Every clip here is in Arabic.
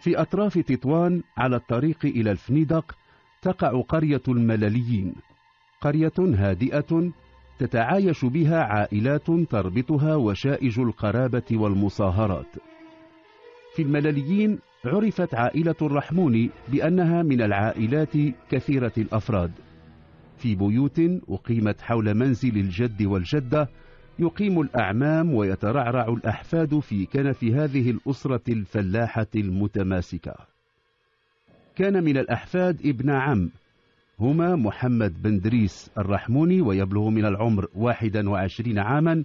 في أطراف تطوان على الطريق إلى الفنيدق تقع قرية الملليين قرية هادئة تتعايش بها عائلات تربطها وشائج القرابة والمصاهرات. في الملليين عرفت عائلة الرحمون بأنها من العائلات كثيرة الأفراد. في بيوت أقيمت حول منزل الجد والجدة يقيم الأعمام ويترعرع الأحفاد في كنف هذه الأسرة الفلاحة المتماسكة. كان من الأحفاد ابن عم هما محمد بن دريس الرحموني ويبلغ من العمر واحدا وعشرين عاما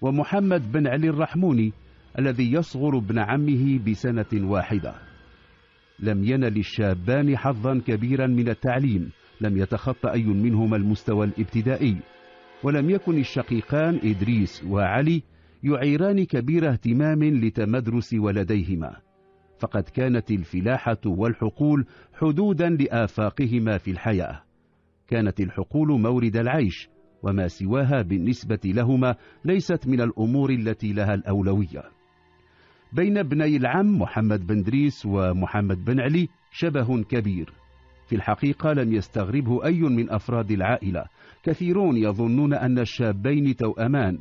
ومحمد بن علي الرحموني الذي يصغر ابن عمه بسنة واحدة. لم ينل الشابان حظا كبيرا من التعليم لم يتخطى أي منهما المستوى الابتدائي. ولم يكن الشقيقان إدريس وعلي يعيران كبير اهتمام لتمدرس ولديهما فقد كانت الفلاحة والحقول حدودا لآفاقهما في الحياة. كانت الحقول مورد العيش وما سواها بالنسبة لهما ليست من الأمور التي لها الأولوية. بين ابني العم محمد بن دريس ومحمد بن علي شبه كبير. في الحقيقة لم يستغربه أي من أفراد العائلة. كثيرون يظنون أن الشابين توأمان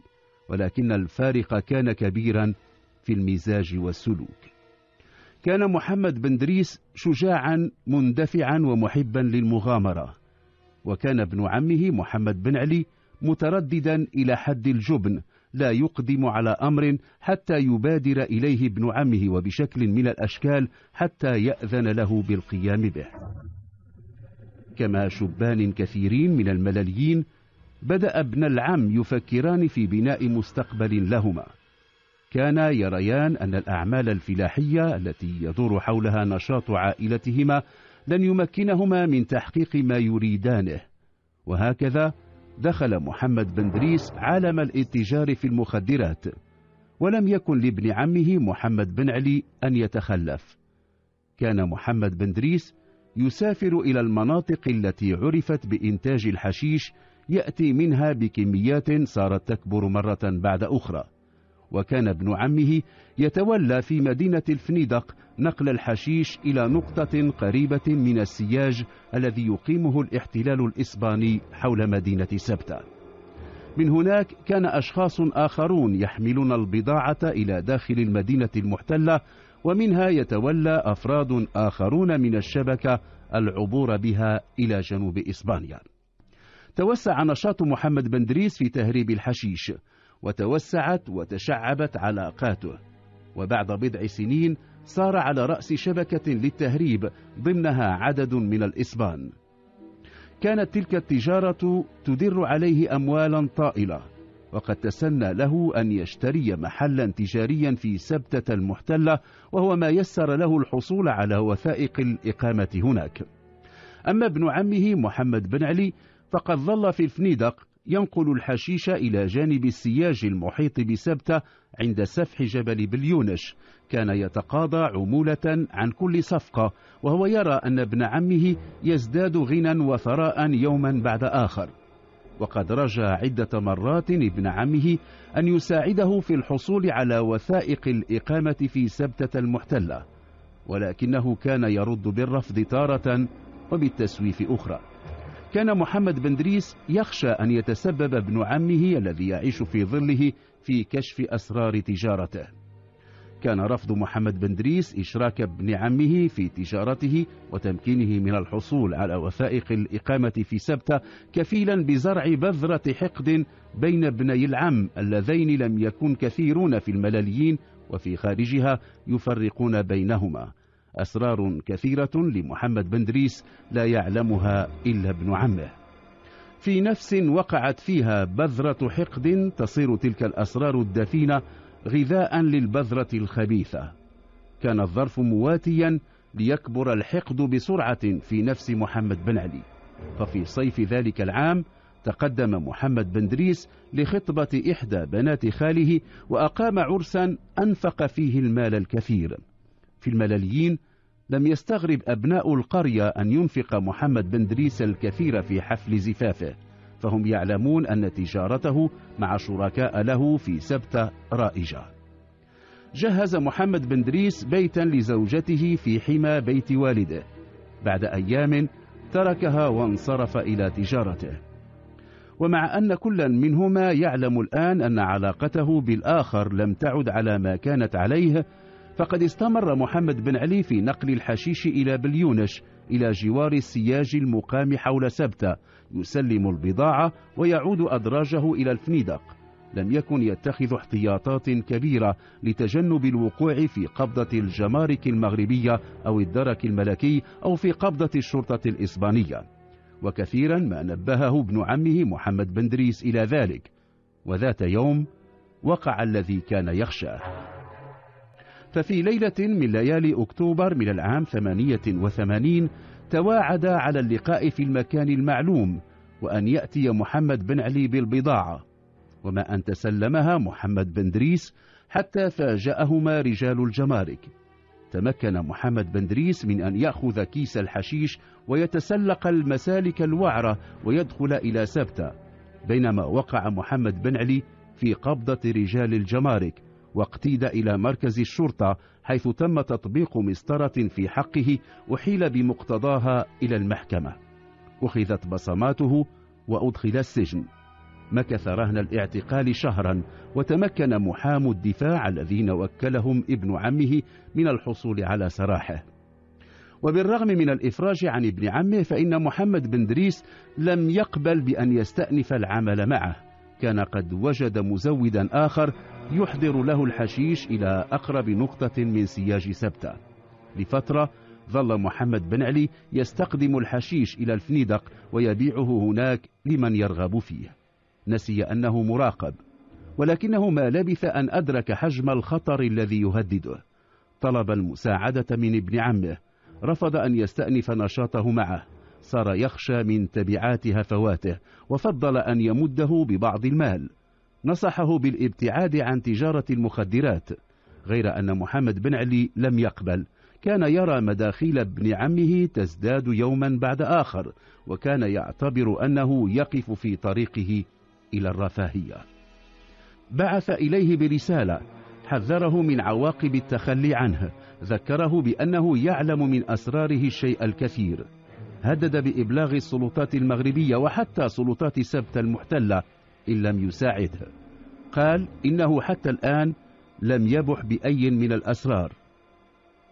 ولكن الفارق كان كبيرا في المزاج والسلوك. كان محمد بن دريس شجاعا مندفعا ومحبا للمغامرة. وكان ابن عمه محمد بن علي مترددا إلى حد الجبن لا يقدم على أمر حتى يبادر إليه ابن عمه وبشكل من الأشكال حتى يأذن له بالقيام به. كما شبان كثيرين من الملليين بدأ ابن العم يفكران في بناء مستقبل لهما. كانا يريان أن الأعمال الفلاحية التي يدور حولها نشاط عائلتهما لن يمكنهما من تحقيق ما يريدانه. وهكذا دخل محمد بن دريس عالم الاتجار في المخدرات ولم يكن لابن عمه محمد بن علي أن يتخلف. كان محمد بن دريس يسافر إلى المناطق التي عرفت بإنتاج الحشيش يأتي منها بكميات صارت تكبر مرة بعد أخرى. وكان ابن عمه يتولى في مدينة الفنيدق نقل الحشيش إلى نقطة قريبة من السياج الذي يقيمه الاحتلال الإسباني حول مدينة سبتة. من هناك كان أشخاص آخرون يحملون البضاعة إلى داخل المدينة المحتلة ومنها يتولى أفراد آخرون من الشبكة العبور بها إلى جنوب إسبانيا. توسع نشاط محمد بن دريس في تهريب الحشيش وتوسعت وتشعبت علاقاته. وبعد بضع سنين صار على رأس شبكة للتهريب ضمنها عدد من الإسبان. كانت تلك التجارة تدر عليه أموالا طائلة. وقد تسنى له أن يشتري محلا تجاريا في سبتة المحتلة وهو ما يسر له الحصول على وثائق الإقامة هناك. أما ابن عمه محمد بن علي فقد ظل في الفنيدق ينقل الحشيش إلى جانب السياج المحيط بسبتة عند سفح جبل بليونش. كان يتقاضى عمولة عن كل صفقة وهو يرى أن ابن عمه يزداد غنى وثراء يوما بعد آخر. وقد رجى عدة مرات ابن عمه أن يساعده في الحصول على وثائق الإقامة في سبتة المحتلة ولكنه كان يرد بالرفض تارة وبالتسويف أخرى. كان محمد بن دريس يخشى أن يتسبب ابن عمه الذي يعيش في ظله في كشف أسرار تجارته. كان رفض محمد بن دريس إشراك ابن عمه في تجارته وتمكينه من الحصول على وثائق الإقامة في سبتة كفيلا بزرع بذرة حقد بين ابني العم اللذين لم يكن كثيرون في الملاليين وفي خارجها يفرقون بينهما. أسرار كثيرة لمحمد بن دريس لا يعلمها إلا ابن عمه. في نفس وقعت فيها بذرة حقد تصير تلك الأسرار الدفينة غذاء للبذرة الخبيثة. كان الظرف مواتيا ليكبر الحقد بسرعة في نفس محمد بن علي. ففي صيف ذلك العام تقدم محمد بن دريس لخطبة إحدى بنات خاله وأقام عرسا أنفق فيه المال الكثير. في الملاليين لم يستغرب أبناء القرية أن ينفق محمد بن دريس الكثير في حفل زفافه. فهم يعلمون أن تجارته مع شركاء له في سبتة رائجة. جهز محمد بن دريس بيتا لزوجته في حمى بيت والده. بعد أيام تركها وانصرف إلى تجارته. ومع أن كلا منهما يعلم الآن أن علاقته بالآخر لم تعد على ما كانت عليه فقد استمر محمد بن علي في نقل الحشيش إلى بليونش إلى جوار السياج المقام حول سبتة يسلم البضاعة ويعود أدراجه إلى الفنيدق. لم يكن يتخذ احتياطات كبيرة لتجنب الوقوع في قبضة الجمارك المغربية أو الدرك الملكي أو في قبضة الشرطة الإسبانية. وكثيرا ما نبهه ابن عمه محمد بن دريس إلى ذلك. وذات يوم وقع الذي كان يخشاه. ففي ليلة من ليالي أكتوبر من العام 88 تواعد على اللقاء في المكان المعلوم وأن يأتي محمد بن علي بالبضاعة وما أن تسلمها محمد بن دريس حتى فاجأهما رجال الجمارك. تمكن محمد بن دريس من أن يأخذ كيس الحشيش ويتسلق المسالك الوعرة ويدخل إلى سبتة بينما وقع محمد بن علي في قبضة رجال الجمارك. واقتيد إلى مركز الشرطة حيث تم تطبيق مسطرة في حقه وحيل بمقتضاها إلى المحكمة. أخذت بصماته وأدخل السجن. مكث رهن الاعتقال شهرا وتمكن محام الدفاع الذين وكلهم ابن عمه من الحصول على سراحه. وبالرغم من الإفراج عن ابن عمه فإن محمد بن دريس لم يقبل بأن يستأنف العمل معه. كان قد وجد مزودا آخر يحضر له الحشيش إلى أقرب نقطة من سياج سبتة. لفترة ظل محمد بن علي يستقدم الحشيش إلى الفنيدق ويبيعه هناك لمن يرغب فيه. نسي أنه مراقب ولكنه ما لبث أن أدرك حجم الخطر الذي يهدده. طلب المساعدة من ابن عمه رفض أن يستأنف نشاطه معه. صار يخشى من تبعات هفواته وفضل أن يمده ببعض المال. نصحه بالابتعاد عن تجارة المخدرات غير أن محمد بن علي لم يقبل. كان يرى مداخيل ابن عمه تزداد يوما بعد آخر وكان يعتبر أنه يقف في طريقه إلى الرفاهية. بعث إليه برسالة حذره من عواقب التخلي عنه ذكره بأنه يعلم من أسراره الشيء الكثير. هدد بإبلاغ السلطات المغربية وحتى سلطات سبت المحتلة إن لم يساعده قال إنه حتى الآن لم يبح بأي من الأسرار.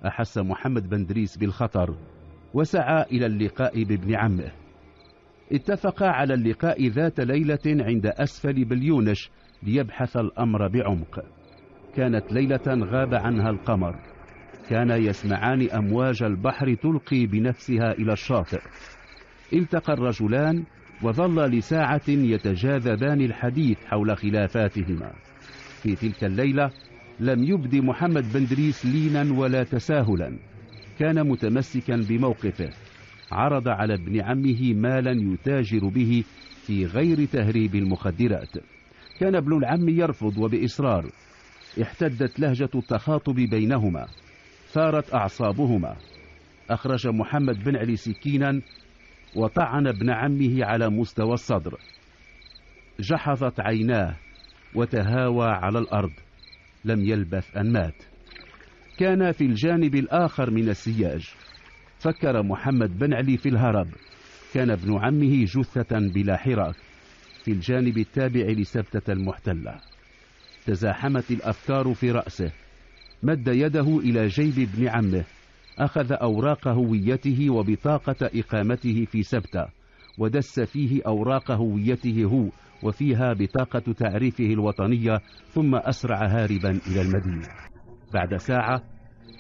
أحس محمد بن دريس بالخطر وسعى إلى اللقاء بابن عمه. اتفقا على اللقاء ذات ليلة عند أسفل بليونش ليبحث الأمر بعمق. كانت ليلة غاب عنها القمر. كان يسمعان أمواج البحر تلقي بنفسها إلى الشاطئ. التقى الرجلان وظل لساعة يتجاذبان الحديث حول خلافاتهما في تلك الليلة لم يبد محمد بن دريس لينا ولا تساهلا. كان متمسكا بموقفه. عرض على ابن عمه مالا يتاجر به في غير تهريب المخدرات. كان ابن العم يرفض وبإصرار. احتدت لهجة التخاطب بينهما. ثارت أعصابهما. أخرج محمد بن علي سكينا وطعن ابن عمه على مستوى الصدر. جحظت عيناه وتهاوى على الأرض. لم يلبث أن مات. كان في الجانب الآخر من السياج. فكر محمد بن علي في الهرب. كان ابن عمه جثة بلا حراك. في الجانب التابع لسبتة المحتلة. تزاحمت الأفكار في رأسه. مد يده إلى جيب ابن عمه أخذ أوراق هويته وبطاقة إقامته في سبتة ودس فيه أوراق هويته هو وفيها بطاقة تعريفه الوطنية ثم أسرع هاربا إلى المدينة. بعد ساعة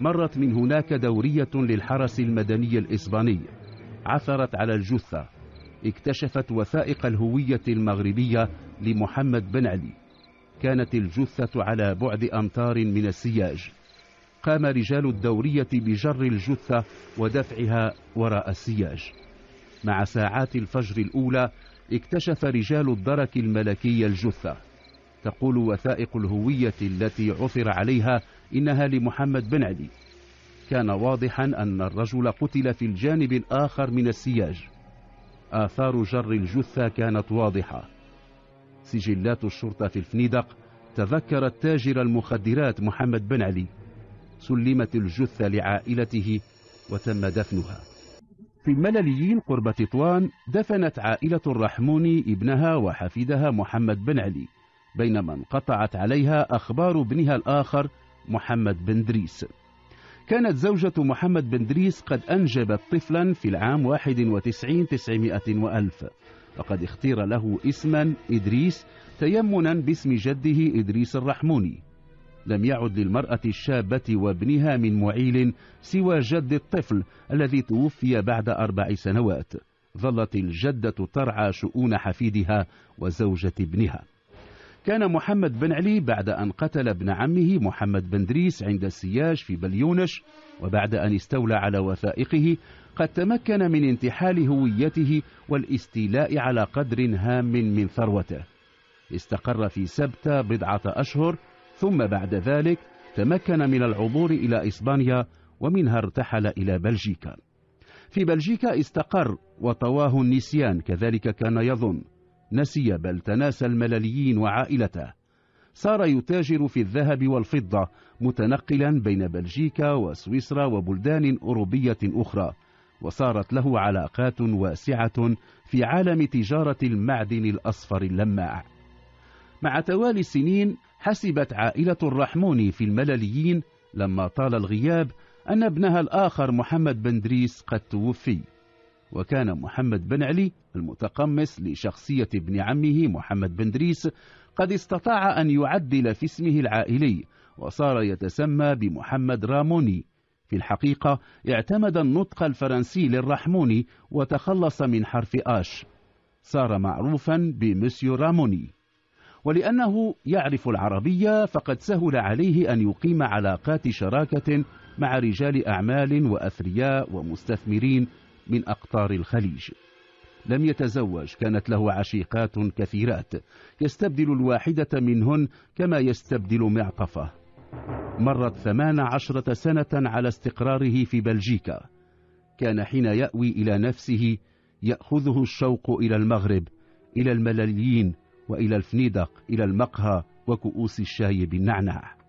مرت من هناك دورية للحرس المدني الإسباني عثرت على الجثة اكتشفت وثائق الهوية المغربية لمحمد بن علي. كانت الجثة على بعد أمتار من السياج. قام رجال الدورية بجر الجثة ودفعها وراء السياج. مع ساعات الفجر الأولى اكتشف رجال الدرك الملكي الجثة. تقول وثائق الهوية التي عثر عليها إنها لمحمد بن علي كان واضحا أن الرجل قتل في الجانب الآخر من السياج. آثار جر الجثة كانت واضحة. سجلات الشرطة في الفنيدق تذكر التاجر المخدرات محمد بن علي. سلمت الجثة لعائلته وتم دفنها. في الملليين قرب تطوان دفنت عائلة الرحموني ابنها وحفيدها محمد بن علي بينما انقطعت عليها أخبار ابنها الآخر محمد بن دريس. كانت زوجة محمد بن دريس قد أنجبت طفلا في العام 91 900 وألف. فقد اختير له اسما إدريس تيمنا باسم جده إدريس الرحموني. لم يعد للمرأة الشابة وابنها من معيل سوى جد الطفل الذي توفي بعد أربع سنوات. ظلت الجدة ترعى شؤون حفيدها وزوجة ابنها. كان محمد بن علي بعد أن قتل ابن عمه محمد بن دريس عند السياج في بليونش وبعد أن استولى على وثائقه قد تمكن من انتحال هويته والاستيلاء على قدر هام من ثروته. استقر في سبتة بضعة أشهر ثم بعد ذلك تمكن من العبور إلى إسبانيا ومنها ارتحل إلى بلجيكا. في بلجيكا استقر وطواه النسيان كذلك كان يظن. نسي بل تناسى الملليين وعائلته. صار يتاجر في الذهب والفضة متنقلا بين بلجيكا وسويسرا وبلدان أوروبية أخرى. وصارت له علاقات واسعة في عالم تجارة المعدن الأصفر اللماع. مع توالي السنين حسبت عائلة الرحموني في الملليين لما طال الغياب أن ابنها الآخر محمد بن دريس قد توفي. وكان محمد بن علي المتقمص لشخصية ابن عمه محمد بن دريس قد استطاع أن يعدل في اسمه العائلي وصار يتسمى بمحمد راموني. في الحقيقة اعتمد النطق الفرنسي للرحموني وتخلص من حرف آش. صار معروفا بمسيو راموني. ولأنه يعرف العربية فقد سهل عليه أن يقيم علاقات شراكة مع رجال أعمال وأثرياء ومستثمرين من أقطار الخليج. لم يتزوج كانت له عشيقات كثيرات. يستبدل الواحدة منهن كما يستبدل معطفة. مرت ثمان عشرة سنة على استقراره في بلجيكا. كان حين يأوي إلى نفسه يأخذه الشوق إلى المغرب إلى الملليين وإلى الفنيدق إلى المقهى وكؤوس الشاي بالنعناع.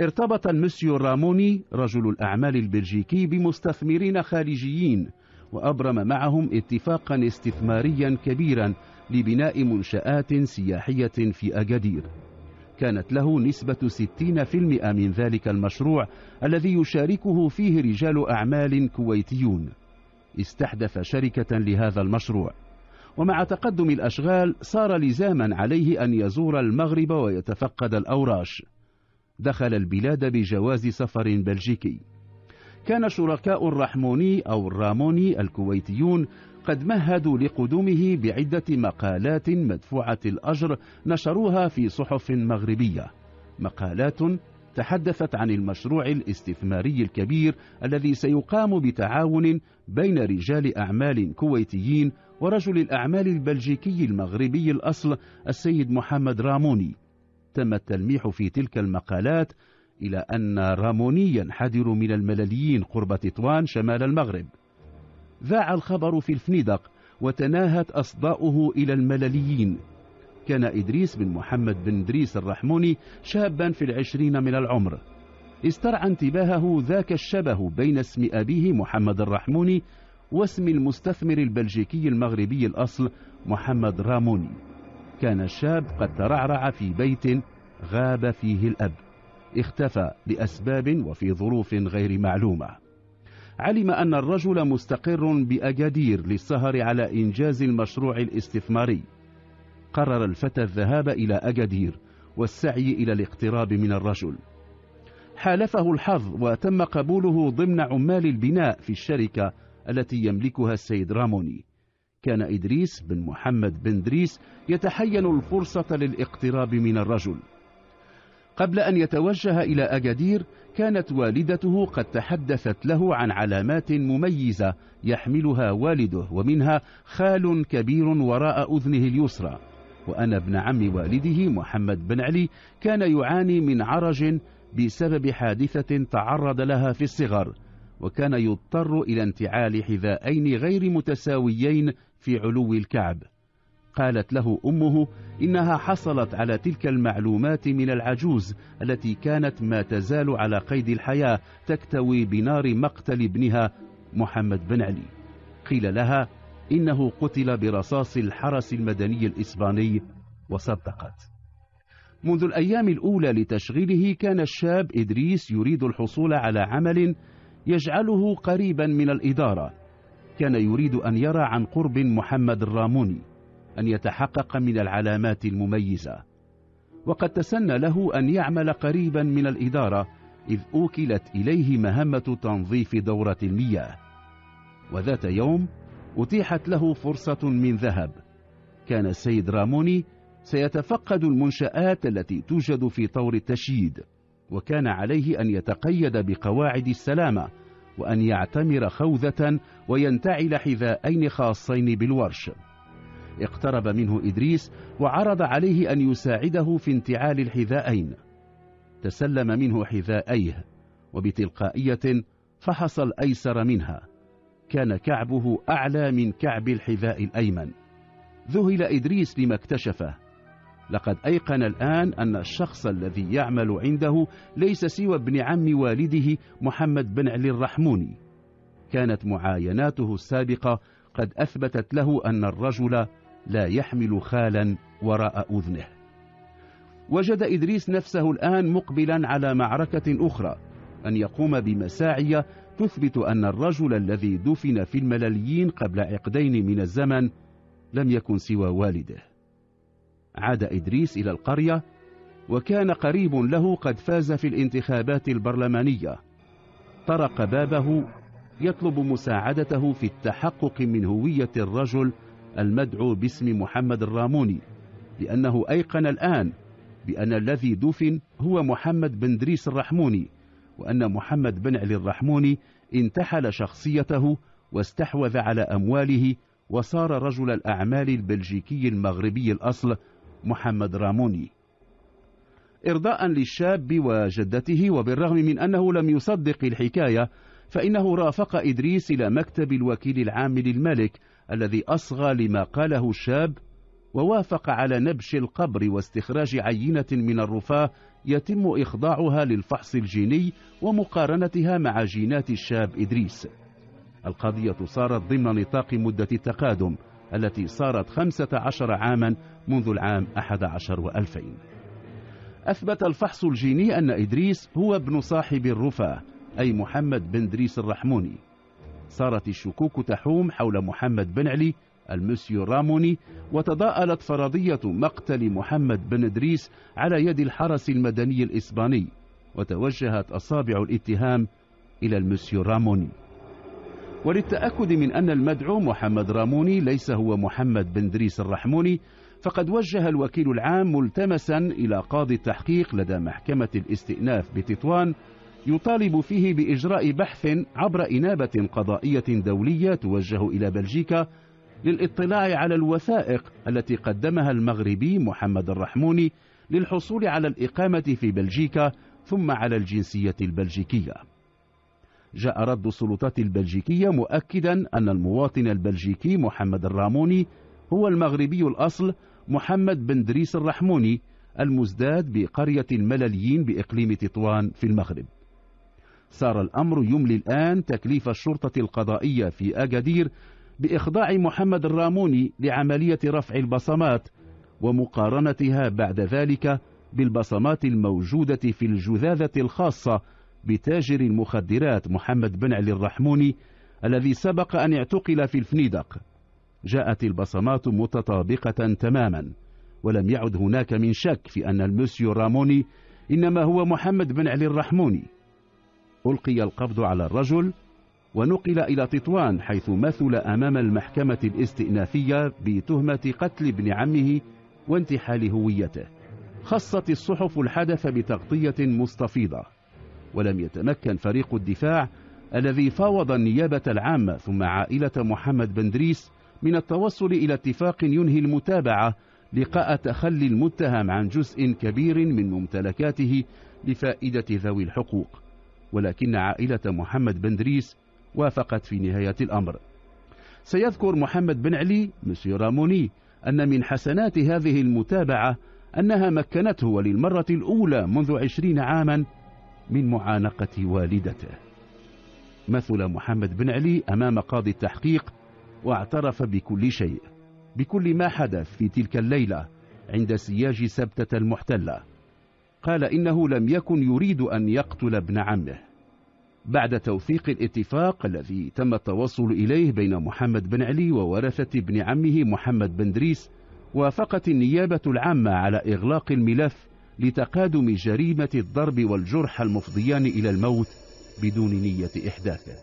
ارتبط المسيو راموني رجل الأعمال البلجيكي بمستثمرين خارجيين وأبرم معهم اتفاقا استثماريا كبيرا لبناء منشآت سياحية في أجدير كانت له نسبة 60% من ذلك المشروع الذي يشاركه فيه رجال أعمال كويتيون. استحدث شركة لهذا المشروع. ومع تقدم الأشغال صار لزاما عليه أن يزور المغرب ويتفقد الأوراش. دخل البلاد بجواز سفر بلجيكي. كان شركاء الرحموني أو الراموني الكويتيون قد مهدوا لقدومه بعدة مقالات مدفوعة الأجر نشروها في صحف مغربية. مقالات تحدثت عن المشروع الاستثماري الكبير الذي سيقام بتعاون بين رجال أعمال كويتيين ورجل الأعمال البلجيكي المغربي الأصل السيد محمد راموني. تم التلميح في تلك المقالات إلى أن راموني ينحدر من الملليين قرب تطوان شمال المغرب. ذاع الخبر في الفنيدق وتناهت أصداؤه إلى الملليين. كان إدريس بن محمد بن إدريس الرحموني شابا في العشرين من العمر. استرعى انتباهه ذاك الشبه بين اسم أبيه محمد الرحموني واسم المستثمر البلجيكي المغربي الأصل محمد راموني. كان الشاب قد ترعرع في بيت غاب فيه الأب اختفى لأسباب وفي ظروف غير معلومة. علم أن الرجل مستقر بأجادير للسهر على إنجاز المشروع الاستثماري. قرر الفتى الذهاب إلى أجادير والسعي إلى الاقتراب من الرجل. حالفه الحظ وتم قبوله ضمن عمال البناء في الشركة التي يملكها السيد راموني. كان إدريس بن محمد بن دريس يتحين الفرصة للاقتراب من الرجل. قبل أن يتوجه إلى أجدير كانت والدته قد تحدثت له عن علامات مميزة يحملها والده ومنها خال كبير وراء أذنه اليسرى. وأن ابن عم والده محمد بن علي كان يعاني من عرج بسبب حادثة تعرض لها في الصغر وكان يضطر إلى انتعال حذاءين غير متساويين في علو الكعب. قالت له أمه إنها حصلت على تلك المعلومات من العجوز التي كانت ما تزال على قيد الحياة تكتوي بنار مقتل ابنها محمد بن علي. قيل لها إنه قتل برصاص الحرس المدني الإسباني وصدقت. منذ الأيام الأولى لتشغيله كان الشاب إدريس يريد الحصول على عمل يجعله قريبا من الإدارة كان يريد أن يرى عن قرب محمد الراموني أن يتحقق من العلامات المميزة. وقد تسنى له أن يعمل قريبا من الإدارة إذ أوكلت إليه مهمة تنظيف دورة المياه. وذات يوم أتيحت له فرصة من ذهب. كان السيد راموني سيتفقد المنشآت التي توجد في طور التشييد وكان عليه أن يتقيد بقواعد السلامة وأن يعتمر خوذة وينتعل حذاءين خاصين بالورش. اقترب منه إدريس وعرض عليه أن يساعده في انتعال الحذاءين. تسلم منه حذاءيه وبتلقائية فحص الأيسر منها. كان كعبه أعلى من كعب الحذاء الأيمن. ذهل إدريس لما اكتشفه. لقد أيقن الآن أن الشخص الذي يعمل عنده ليس سوى ابن عم والده محمد بن علي الرحموني. كانت معايناته السابقة قد أثبتت له أن الرجل لا يحمل خالا وراء أذنه. وجد إدريس نفسه الآن مقبلا على معركة أخرى. أن يقوم بمساعي تثبت أن الرجل الذي دفن في الملليين قبل عقدين من الزمن لم يكن سوى والده. عاد إدريس إلى القرية وكان قريب له قد فاز في الانتخابات البرلمانية. طرق بابه يطلب مساعدته في التحقق من هوية الرجل المدعو باسم محمد الراموني لأنه أيقن الآن بأن الذي دفن هو محمد بن دريس الرحموني وأن محمد بن علي الرحموني انتحل شخصيته واستحوذ على أمواله وصار رجل الأعمال البلجيكي المغربي الأصل محمد راموني. إرضاء للشاب وجدته وبالرغم من أنه لم يصدق الحكاية فإنه رافق إدريس إلى مكتب الوكيل العام للملك الذي أصغى لما قاله الشاب ووافق على نبش القبر واستخراج عينة من الرفاة يتم إخضاعها للفحص الجيني ومقارنتها مع جينات الشاب إدريس. القضية صارت ضمن نطاق مدة التقادم التي صارت خمسة عشر عاما منذ العام أحد عشر وألفين. أثبت الفحص الجيني أن إدريس هو ابن صاحب الرفاة أي محمد بن دريس الرحموني. صارت الشكوك تحوم حول محمد بن علي المسيو راموني وتضاءلت فرضية مقتل محمد بن دريس على يد الحرس المدني الإسباني وتوجهت أصابع الاتهام إلى المسيو راموني. وللتأكد من أن المدعو محمد راموني ليس هو محمد بن دريس الرحموني فقد وجه الوكيل العام ملتمسا إلى قاضي التحقيق لدى محكمة الاستئناف بتطوان يطالب فيه بإجراء بحث عبر إنابة قضائية دولية توجه إلى بلجيكا للاطلاع على الوثائق التي قدمها المغربي محمد الرحموني للحصول على الإقامة في بلجيكا ثم على الجنسية البلجيكية. جاء رد السلطات البلجيكية مؤكدا أن المواطن البلجيكي محمد الراموني هو المغربي الأصل محمد بن دريس الرحموني المزداد بقرية الملليين بإقليم تطوان في المغرب. صار الأمر يملي الآن تكليف الشرطة القضائية في أكادير بإخضاع محمد الراموني لعملية رفع البصمات ومقارنتها بعد ذلك بالبصمات الموجودة في الجذاذة الخاصة بتاجر المخدرات محمد بن علي الرحموني الذي سبق أن اعتقل في الفنيدق. جاءت البصمات متطابقة تماما ولم يعد هناك من شك في أن المسيو راموني إنما هو محمد بن علي الرحموني. ألقي القبض على الرجل ونقل إلى تطوان حيث مثل أمام المحكمة الاستئنافية بتهمة قتل ابن عمه وانتحال هويته. خصت الصحف الحدث بتغطية مستفيضة. ولم يتمكن فريق الدفاع الذي فاوض النيابة العامة ثم عائلة محمد بن دريس من التوصل إلى اتفاق ينهي المتابعة لقاء تخلي المتهم عن جزء كبير من ممتلكاته لفائدة ذوي الحقوق. ولكن عائلة محمد بن دريس وافقت في نهاية الأمر. سيذكر محمد بن علي مسيو راموني أن من حسنات هذه المتابعة أنها مكنته وللمرة الأولى منذ عشرين عاما من معانقة والدته. مثل محمد بن علي أمام قاضي التحقيق واعترف بكل شيء بكل ما حدث في تلك الليلة عند سياج سبتة المحتلة. قال إنه لم يكن يريد أن يقتل ابن عمه. بعد توثيق الاتفاق الذي تم التوصل إليه بين محمد بن علي وورثة ابن عمه محمد بن دريس وافقت النيابة العامة على إغلاق الملف لتقادم جريمة الضرب والجرح المفضيان إلى الموت بدون نية إحداثه.